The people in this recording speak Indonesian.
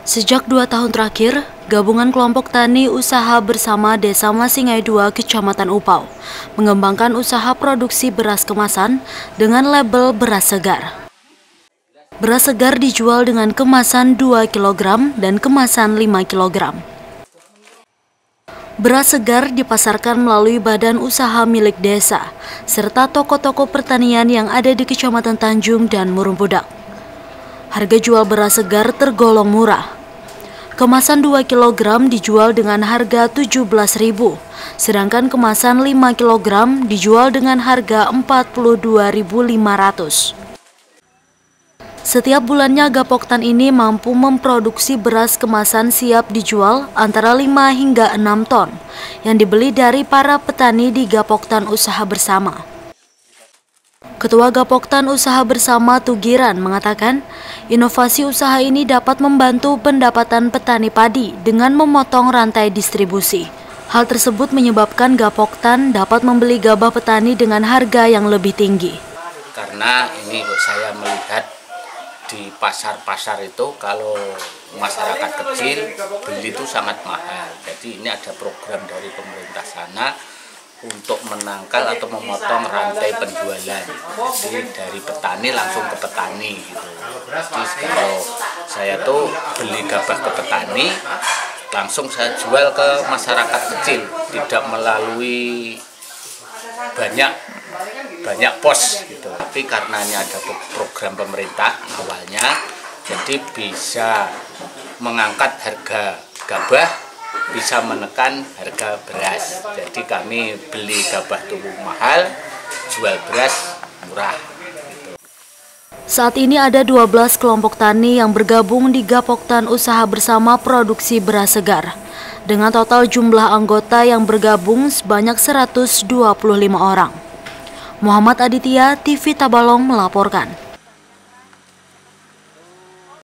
Sejak dua tahun terakhir, gabungan kelompok tani usaha bersama Desa Masingai II, Kecamatan Upau, mengembangkan usaha produksi beras kemasan dengan label beras segar. Beras segar dijual dengan kemasan 2 kg dan kemasan 5 kg. Beras segar dipasarkan melalui badan usaha milik desa, serta toko-toko pertanian yang ada di Kecamatan Tanjung dan Murumpudak. Harga jual beras segar tergolong murah, Kemasan 2 kg dijual dengan harga 17.000, sedangkan kemasan 5 kg dijual dengan harga 42.500. Setiap bulannya Gapoktan ini mampu memproduksi beras kemasan siap dijual antara 5 hingga 6 ton yang dibeli dari para petani di Gapoktan Usaha Bersama. Ketua Gapoktan Usaha Bersama Tugiran mengatakan, inovasi usaha ini dapat membantu pendapatan petani padi dengan memotong rantai distribusi. Hal tersebut menyebabkan Gapoktan dapat membeli gabah petani dengan harga yang lebih tinggi. Karena ini saya melihat di pasar-pasar itu kalau masyarakat kecil beli itu sangat mahal. Jadi ini ada program dari pemerintah sana untuk menangkal atau memotong rantai penjualan. Jadi dari petani langsung ke petani gitu. Jadi kalau saya tuh beli gabah ke petani, langsung saya jual ke masyarakat kecil, tidak melalui banyak banyak pos gitu. Tapi karena ini ada program pemerintah awalnya, jadi bisa mengangkat harga gabah bisa menekan harga beras. Jadi kami beli gabah tumbuh mahal, jual beras murah. Saat ini ada 12 kelompok tani yang bergabung di Gapoktan Usaha Bersama Produksi Beras Segar. Dengan total jumlah anggota yang bergabung sebanyak 125 orang. Muhammad Aditya, TV Tabalong melaporkan.